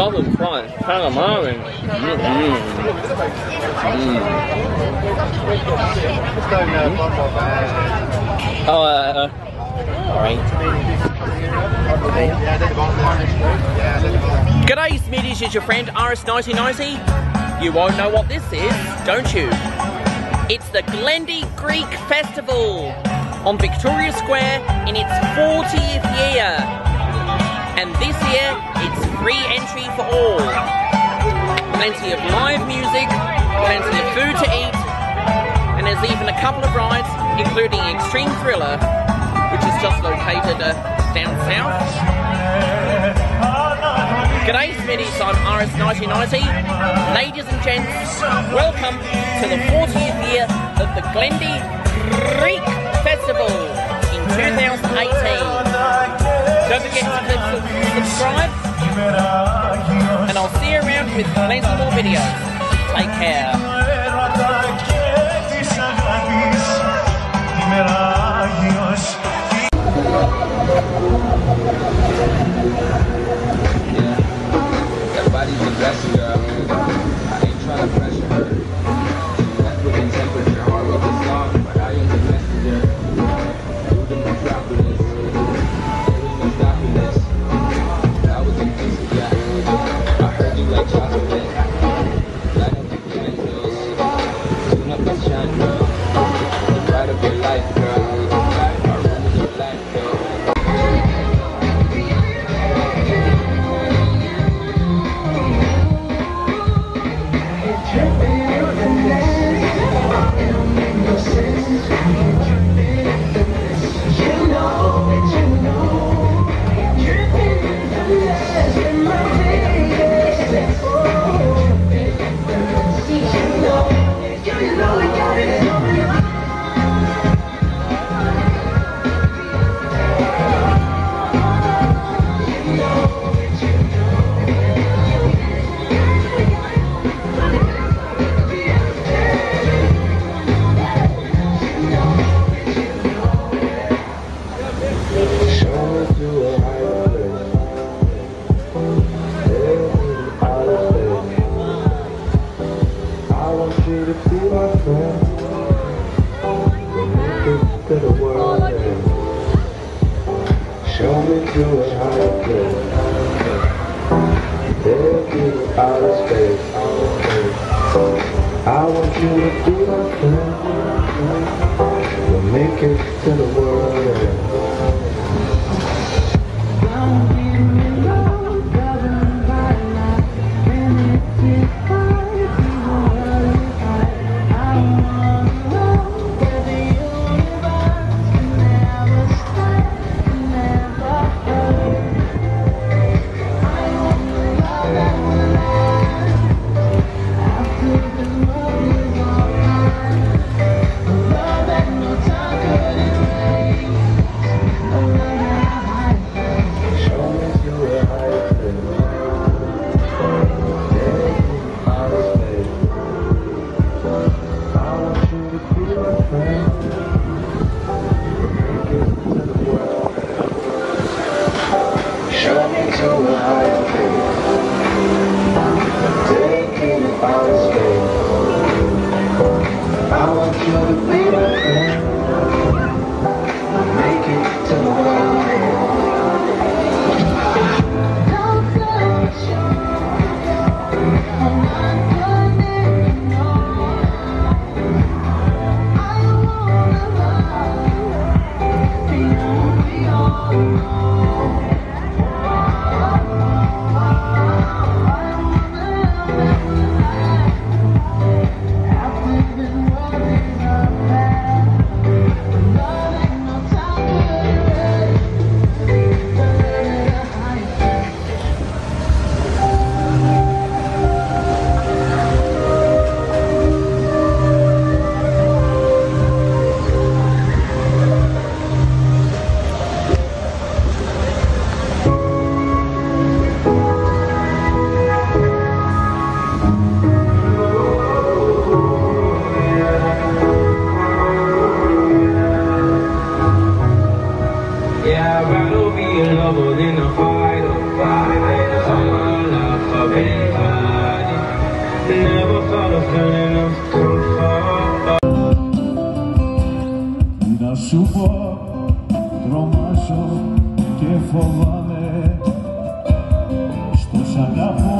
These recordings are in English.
southern fried calamari. Mm, mm. Oh, uh, alright. G'day, Smitties, your friend RS1990. You won't know what this is, don't you? It's the Glendi Greek Festival on Victoria Square in its 40th year. And this year, it's free entry for all. Plenty of live music, plenty of food to eat, and there's even a couple of rides, including Extreme Thriller, which is just located uh, down south. G'day Smitties, I'm RS1990. Ladies and gents, welcome to the 40th year of the Glendi Greek Festival in 2018. Don't forget to subscribe. And I'll see you around with plenty more videos. Take care. Show me to a higher place. Take you to outer space. I want you to be my friend. We'll make it to the world After acabou.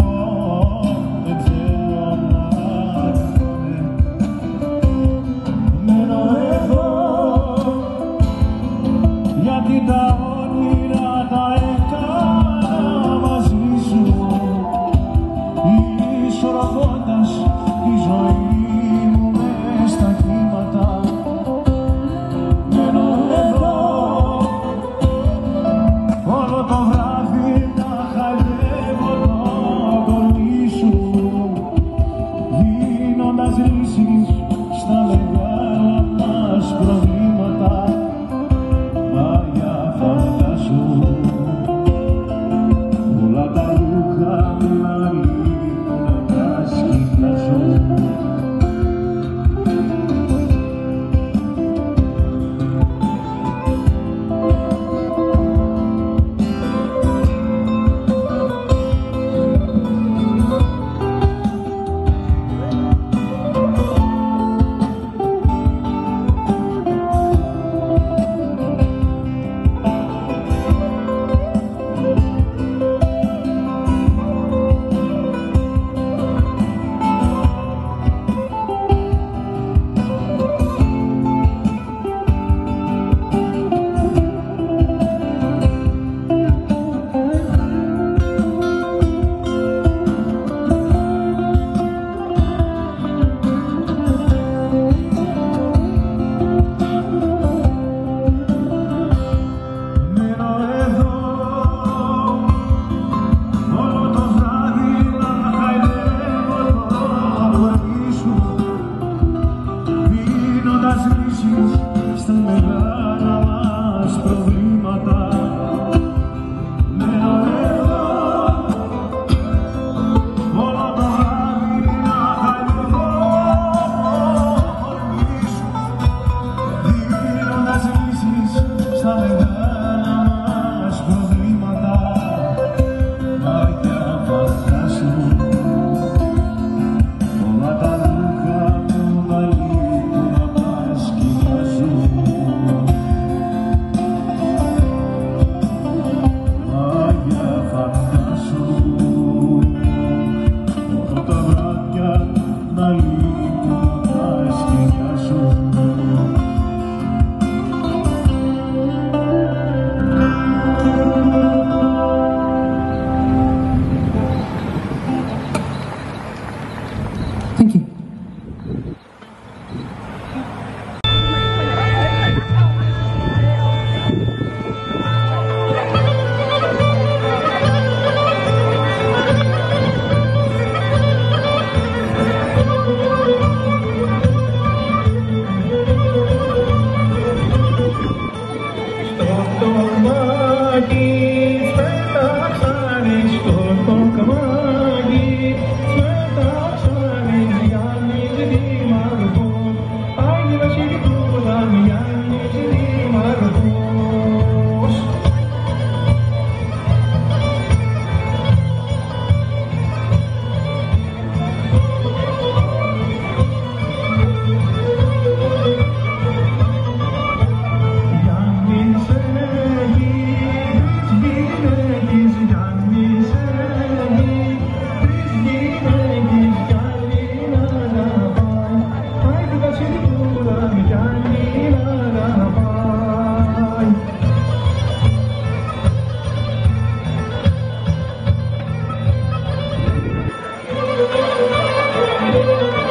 Θα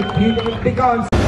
Now when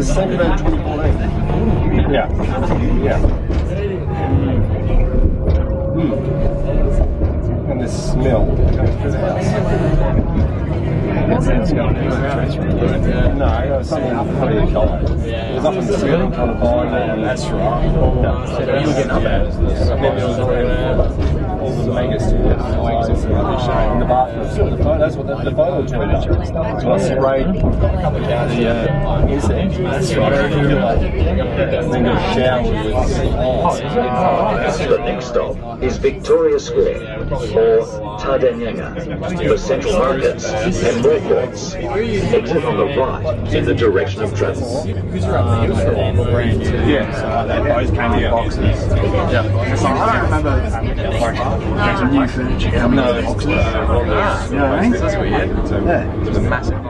it. It was December 2014. Yeah. Yeah. Mm. And the smell coming through the house. No, it was something pretty cold. It was up in the ceiling to find and that's right. You were getting up there. And then there was all the mega stairs in the. The that's what the, the photo turned up. So I sprayed the uh, insects. That's right. And then got a The next stop is Victoria Square, or Tarntanyangga, for central markets and more courts. Exit on the right in the direction of travel. Yeah, so they both came in boxes. Yeah. So I don't remember like new furniture coming in boxes. Know what I mean? That's weird. Yeah. It was a massive.